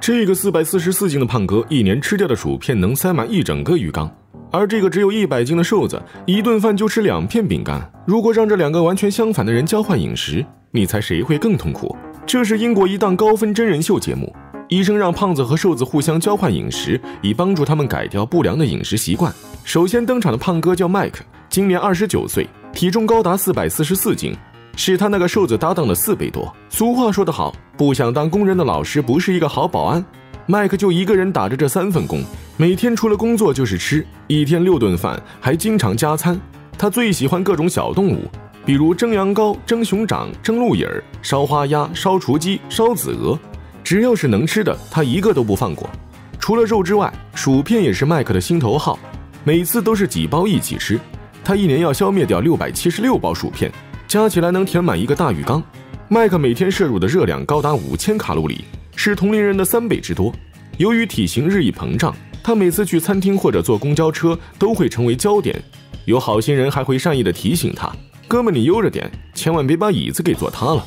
这个四百四十四斤的胖哥一年吃掉的薯片能塞满一整个鱼缸，而这个只有一百斤的瘦子一顿饭就吃两片饼干。如果让这两个完全相反的人交换饮食，你猜谁会更痛苦？这是英国一档高分真人秀节目，医生让胖子和瘦子互相交换饮食，以帮助他们改掉不良的饮食习惯。首先登场的胖哥叫麦克，今年二十九岁，体重高达四百四十四斤。是他那个瘦子搭档的四倍多。俗话说得好，不想当工人的老师不是一个好保安。麦克就一个人打着这三份工，每天除了工作就是吃，一天六顿饭，还经常加餐。他最喜欢各种小动物，比如蒸羊羔、蒸熊掌、蒸鹿眼儿、烧花鸭、烧雏鸡、烧子鹅，只要是能吃的，他一个都不放过。除了肉之外，薯片也是麦克的心头好，每次都是几包一起吃。他一年要消灭掉六百七十六包薯片。加起来能填满一个大浴缸。麦克每天摄入的热量高达五千卡路里，是同龄人的三倍之多。由于体型日益膨胀，他每次去餐厅或者坐公交车都会成为焦点。有好心人还会善意的提醒他：“哥们，你悠着点，千万别把椅子给坐塌了。”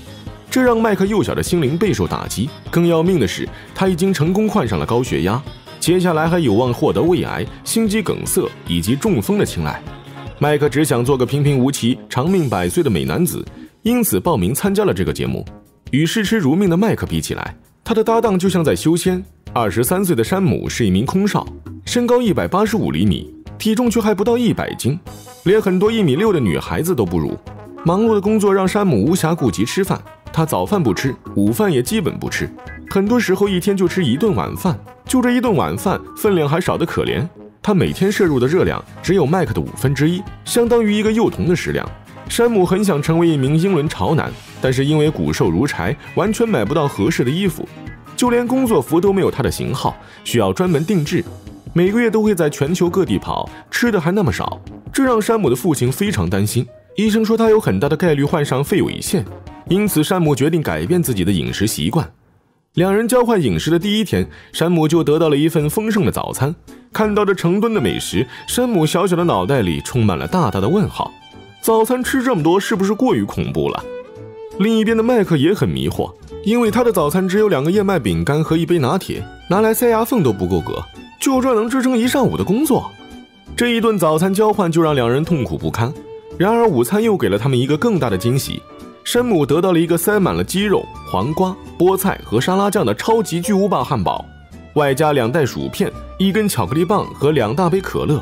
这让麦克幼小的心灵备受打击。更要命的是，他已经成功患上了高血压，接下来还有望获得胃癌、心肌梗塞以及中风的青睐。麦克只想做个平平无奇、长命百岁的美男子，因此报名参加了这个节目。与视吃如命的麦克比起来，他的搭档就像在修仙。二十三岁的山姆是一名空少，身高一百八十五厘米，体重却还不到一百斤，连很多一米六的女孩子都不如。忙碌的工作让山姆无暇顾及吃饭，他早饭不吃，午饭也基本不吃，很多时候一天就吃一顿晚饭，就这一顿晚饭分量还少得可怜。他每天摄入的热量只有麦克的五分之一，相当于一个幼童的食量。山姆很想成为一名英伦潮男，但是因为骨瘦如柴，完全买不到合适的衣服，就连工作服都没有他的型号，需要专门定制。每个月都会在全球各地跑，吃的还那么少，这让山姆的父亲非常担心。医生说他有很大的概率患上肺萎腺，因此山姆决定改变自己的饮食习惯。两人交换饮食的第一天，山姆就得到了一份丰盛的早餐。看到这成吨的美食，山姆小小的脑袋里充满了大大的问号。早餐吃这么多，是不是过于恐怖了？另一边的麦克也很迷惑，因为他的早餐只有两个燕麦饼干和一杯拿铁，拿来塞牙缝都不够格，就这能支撑一上午的工作？这一顿早餐交换就让两人痛苦不堪。然而午餐又给了他们一个更大的惊喜，山姆得到了一个塞满了鸡肉、黄瓜、菠菜和沙拉酱的超级巨无霸汉堡。外加两袋薯片、一根巧克力棒和两大杯可乐，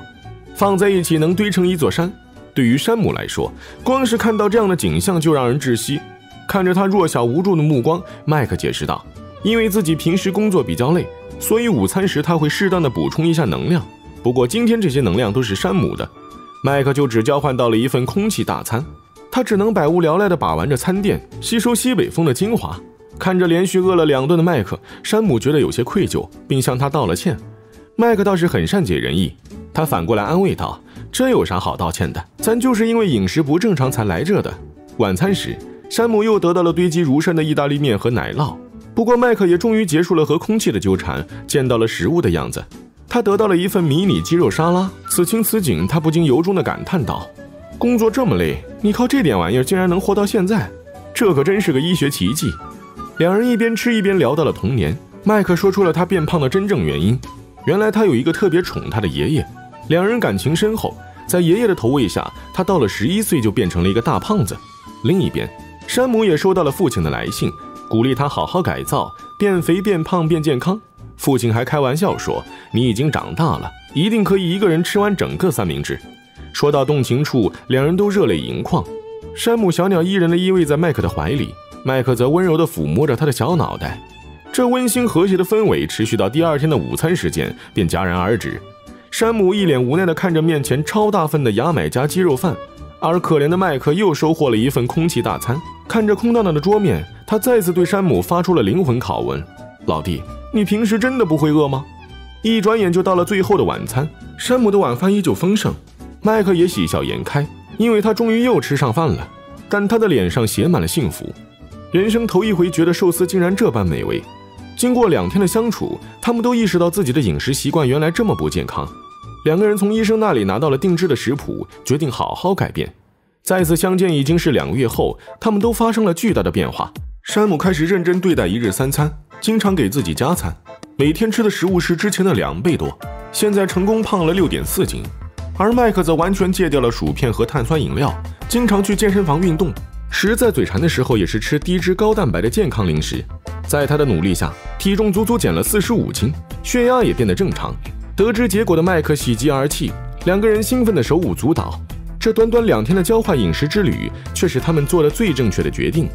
放在一起能堆成一座山。对于山姆来说，光是看到这样的景象就让人窒息。看着他弱小无助的目光，麦克解释道：“因为自己平时工作比较累，所以午餐时他会适当的补充一下能量。不过今天这些能量都是山姆的，麦克就只交换到了一份空气大餐。他只能百无聊赖地把玩着餐垫，吸收西北风的精华。”看着连续饿了两顿的麦克，山姆觉得有些愧疚，并向他道了歉。麦克倒是很善解人意，他反过来安慰道：“这有啥好道歉的？咱就是因为饮食不正常才来这的。”晚餐时，山姆又得到了堆积如山的意大利面和奶酪。不过，麦克也终于结束了和空气的纠缠，见到了食物的样子。他得到了一份迷你鸡肉沙拉。此情此景，他不禁由衷地感叹道：“工作这么累，你靠这点玩意儿竟然能活到现在，这可真是个医学奇迹。”两人一边吃一边聊到了童年。麦克说出了他变胖的真正原因，原来他有一个特别宠他的爷爷，两人感情深厚。在爷爷的投喂下，他到了十一岁就变成了一个大胖子。另一边，山姆也收到了父亲的来信，鼓励他好好改造，变肥、变胖、变健康。父亲还开玩笑说：“你已经长大了，一定可以一个人吃完整个三明治。”说到动情处，两人都热泪盈眶。山姆小鸟依人的依偎在麦克的怀里。麦克则温柔地抚摸着他的小脑袋，这温馨和谐的氛围持续到第二天的午餐时间便戛然而止。山姆一脸无奈地看着面前超大份的牙买加鸡肉饭，而可怜的麦克又收获了一份空气大餐。看着空荡荡的桌面，他再次对山姆发出了灵魂拷问：“老弟，你平时真的不会饿吗？”一转眼就到了最后的晚餐，山姆的晚饭依旧丰盛，麦克也喜笑颜开，因为他终于又吃上饭了，但他的脸上写满了幸福。人生头一回觉得寿司竟然这般美味。经过两天的相处，他们都意识到自己的饮食习惯原来这么不健康。两个人从医生那里拿到了定制的食谱，决定好好改变。再次相见已经是两个月后，他们都发生了巨大的变化。山姆开始认真对待一日三餐，经常给自己加餐。每天吃的食物是之前的两倍多，现在成功胖了六点四斤。而麦克则完全戒掉了薯片和碳酸饮料，经常去健身房运动，实在嘴馋的时候也是吃低脂高蛋白的健康零食。在他的努力下，体重足足减了四十五斤，血压也变得正常。得知结果的麦克喜极而泣，两个人兴奋的手舞足蹈。这短短两天的交换饮食之旅，却是他们做的最正确的决定。